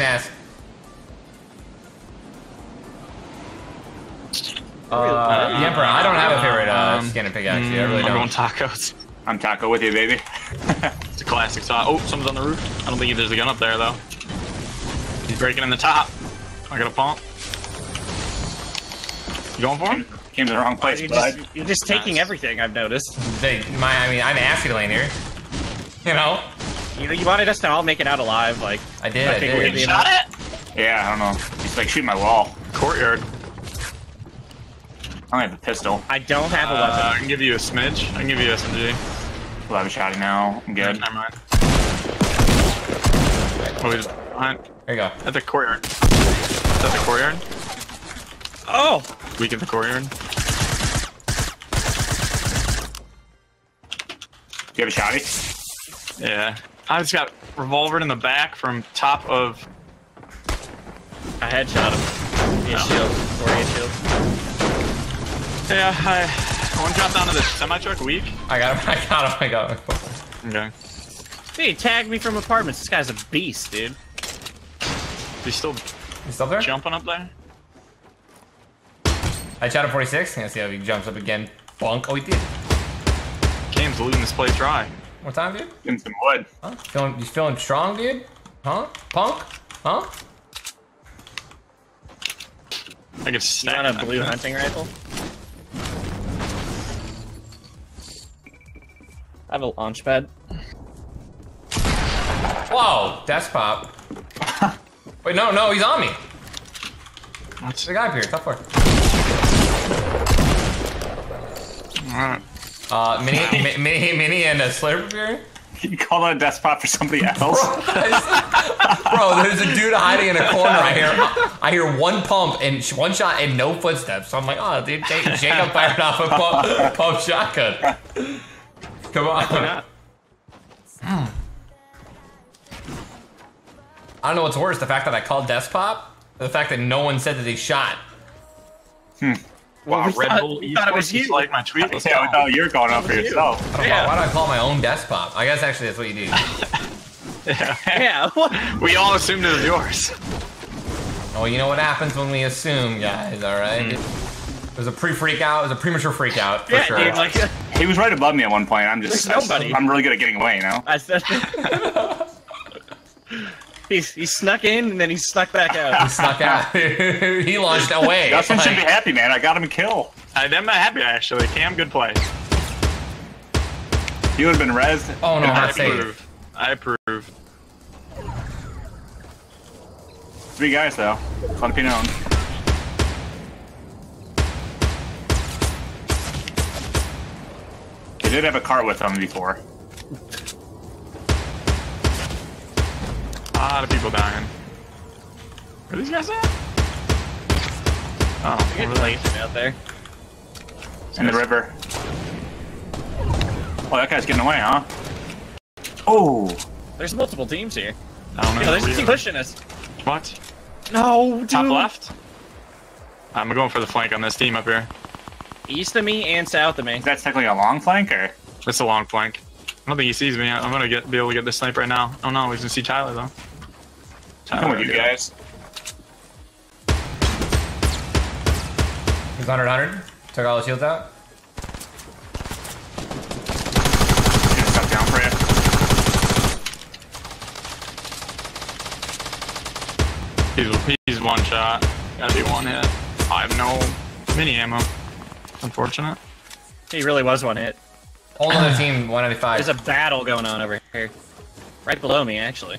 ass. Uh, the Emperor, I don't have a favorite uh, Um, skin and pickaxe. I really I'm going don't. tacos. I'm taco with you, baby. It's a classic spot. Oh, someone's on the roof. I don't think there's a gun up there though. He's breaking in the top. I got a pump. You going for him? Came to the wrong place, You're bud. just, you're just taking Nice. everything. I've noticed. They, my, I mean, I'm acid lane here. You know, You know, you wanted us to all make it out alive. Like I did. I, I think did. we're You shot it? Yeah, I don't know. He's like shooting my wall. Courtyard. I only have a pistol. I don't have a Uh, weapon. I can give you a smidge. I can give you a SMG. We'll have a shotty now. I'm good. Never mind. Oh, he's behind. There you go. At the courtyard. Is that the courtyard? Oh, Weak at the courtyard. Do you have a shotty? Yeah. I just got revolvered in the back from top of. I headshot him. He has oh. shield. Four eight shield. Yeah, I. One dropped down to the semi truck. Weak. I got him. I got him. I got him. Okay. Dude, he tagged me from apartments. This guy's a beast, dude. He's still You still there? jumping up there. I shot him 46. Let's see how he jumps up again. Bunk. Oh, he did. Game's losing this play dry. What time, dude? In some wood. Huh? Feeling, you feeling strong, dude? Huh? Punk? Huh? I get You stacked. want a blue hunting rifle? I have a launch pad. Whoa, desk pop. Wait, no, no, he's on me. What's There's a guy up here. Tough work. Alright. Uh, mini, mi- mini, mini, and a slurp here. You call it a despot for somebody else? Bro, there's a dude hiding in a corner. I hear, I hear one pump and sh- one shot and no footsteps. So I'm like, oh, dude, Jake- Jacob fired off a pump, pump shotgun. Come on. not? I don't know what's worse, the fact that I called desk pop, or the fact that no one said that they shot. Wow, we Red thought- Bull we thought it was Esports you. like my tweet. Let's yeah, I go. thought you were going off for yourself. I don't know, Yeah. Why do I call my own desk pop? I guess actually that's what you do. Yeah. What? We all assumed it was yours. Oh, you know what happens when we assume, guys, alright? Mm-hmm. It was a pre-freak out, it was a premature freak out, for Yeah, sure. dude. Like uh, He was right above me at one point. I'm just, There's. I'm really good at getting away, you know? I said. He's he snuck in and then he snuck back out. he Snuck out. he launched away. Dustin should be happy, man. I got him a kill. I uh, am not happy actually. Cam, good play. He would have been rezzed. Oh, no, not I heartbeat. approve. I approve. Three guys, though. Fun to be known. They did have a car with them before. Lot of people dying. Where are these guys at? Oh, Good over there. place out there. In the river. Oh, that guy's getting away, huh? Oh! There's multiple teams here. I don't know. Yo, there's a team pushing us. What? No, dude. Top left? I'm going for the flank on this team up here. East of me and south of me. That's technically a long flank, or? It's a long flank. I don't think he sees me. I'm gonna get be able to get this snipe right now. Oh no, he's gonna see Tyler though. Come with you guys. He's 100, 100. Took all the shields out. Gonna down for you. He's, he's one shot. Gotta be one hit. I have no mini ammo. Unfortunate. He really was one hit. Whole other team, 195. There's a battle going on over here. Right below me, actually.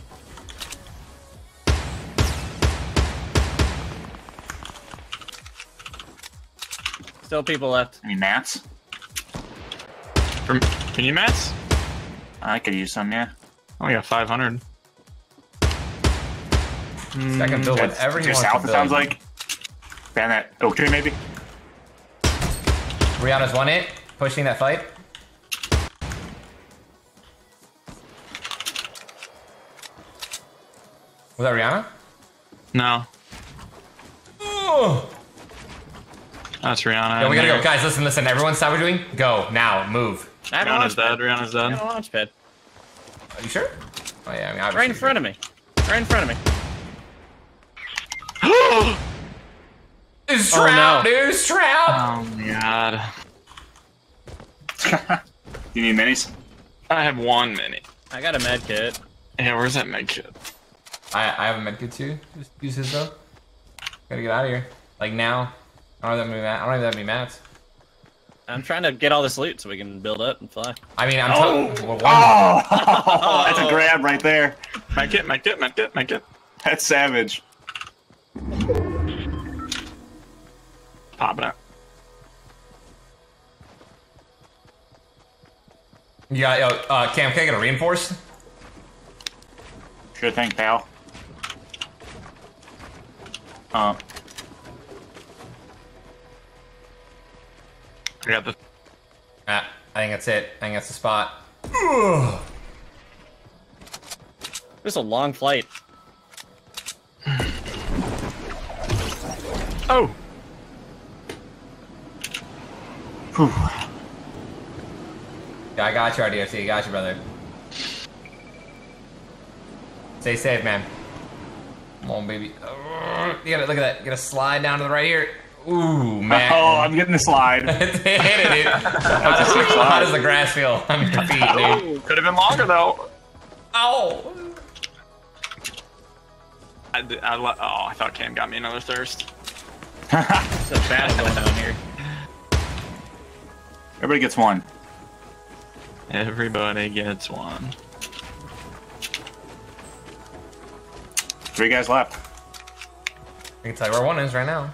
Still people left. Any mats? From, can you mats? I could use some, yeah. I only got 500. I can build That's whatever to he your wants south, to it build. sounds like. Ban that oak tree, maybe? Rihanna's one hit, pushing that fight. Was that Rihanna? No, Oh. That's Rihanna. Yo, we gotta go, guys. Listen, listen. Everyone, stop what you're doing. Go now. Move. Rihanna's launchpad. dead. Rihanna's dead. I launch pad. Are you sure? Oh yeah. I mean, right in front of me. Right in front of me. it's trap, oh, no. dude. It's oh, god. you need minis? I have one mini. I got a med kit. Yeah, where's that med kit? I I have a med kit too. Just use his though. Gotta get out of here. Like now. I don't have that many mats. I don't have that many mats. I'm trying to get all this loot so we can build up and fly. I mean, I'm. Oh. to- well, one- Oh, that's a grab right there. Med kit, med kit, med kit, med kit. That's savage. Popping it. You got, yo, uh, Cam, can I get a reinforced? Sure thing, pal. Uh, I the. Ah, I think that's it. I think that's the spot. This is a long flight. Oh! whew. Yeah, I got you, RDFC. I got you, brother. Stay safe, man. Come on, baby. Uh, You gotta look at that. You gotta slide down to the right here. Ooh, man. Oh, I'm getting the slide. Hit it, dude. How does, how does the grass feel on your feet, dude? Oh, could have been longer though. Ow! I, I, oh, I thought Cam got me another thirst. It's a battle going on here. Everybody gets one. Everybody gets one. Three guys left. I can tell you where one is right now.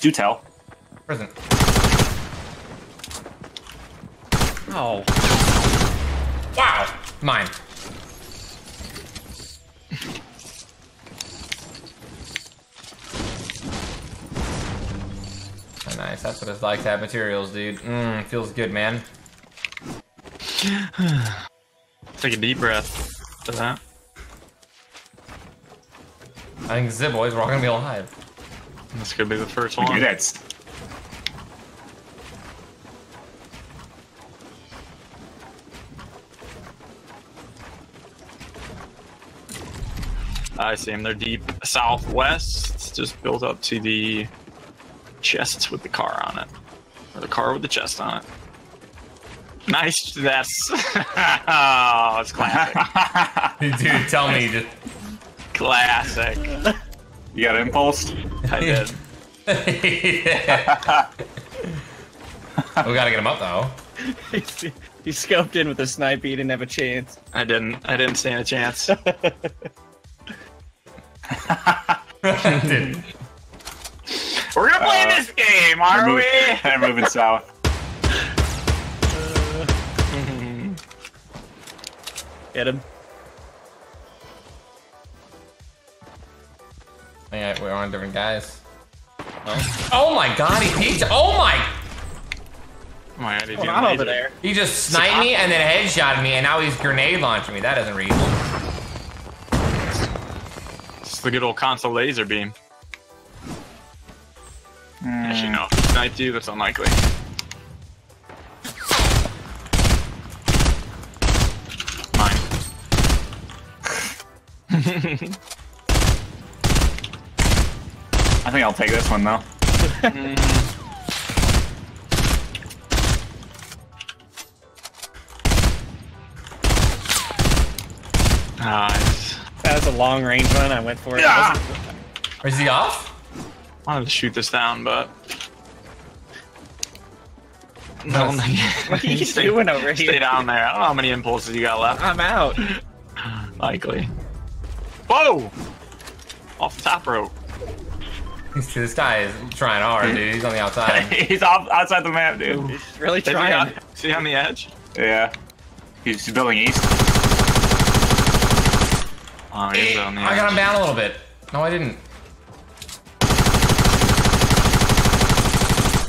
Do tell. Prison. Oh. Wow! Mine. Oh, nice. That's what it's like to have materials, dude. Mmm, feels good, man. Take a deep breath for that. I think this is it, boys. We're all gonna be alive. This could be the first We do one. that. I see them. They're deep southwest, It's just built up to the chest with the car on it, or the car with the chest on it. Nice. That's oh, it's classic. dude, tell me. Just... classic. You got impulse? I did. we gotta get him up, though. he scoped in with a snipe. He didn't have a chance. I didn't. I didn't stand a chance. dude. We're gonna play Uh, this game, They're are mov- we? They're moving south. Get him. Yeah, we're on different guys. Oh, oh my god, he peeked. Oh my! Oh my god, he's What's doing on over there? He just sniped me and then headshot me, and now he's grenade launching me. That isn't reasonable. It's the good old console laser beam. Hmm. Actually, no. If he sniped you, that's unlikely. Mine. I think I'll take this one though. Nice. That was a long range one. I went for it. Yeah. Wasn't- Is he off? I wanted to shoot this down, but. No, Nice. What are you stay, doing over here? Stay down there. I don't know how many impulses you got left. I'm out. Likely. Whoa! Off the top rope. He's- This guy is trying hard, dude. He's on the outside. He's off outside the map, dude. He's really Is he trying. on, is he on the edge? Yeah. He's building east. Oh, he's on the edge. I got him down a little bit. No, I didn't.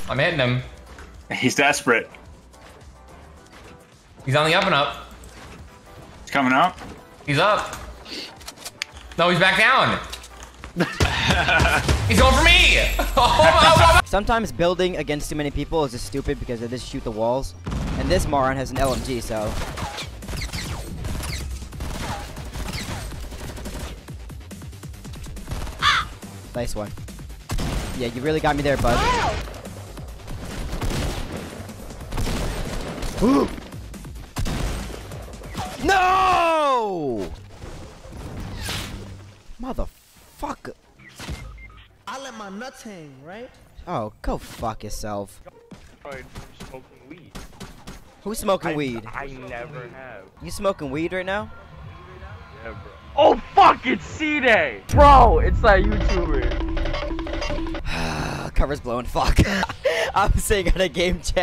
I'm hitting him. He's desperate. He's on the up and up. He's coming up. He's up. No, he's back down. he's going for me. Sometimes building against too many people is just stupid because they just shoot the walls. And this moron has an LMG, so. Nice one. Yeah, you really got me there, bud. no! I let my nuts hang, right? Oh, go fuck yourself. tried smoking weed. Who's smoking I- weed? I never have. You smoking weed right now? Never. Oh fuck! It's C Day, bro. It's that YouTuber. Cover's blowing. Fuck. I'm saying on a game chat.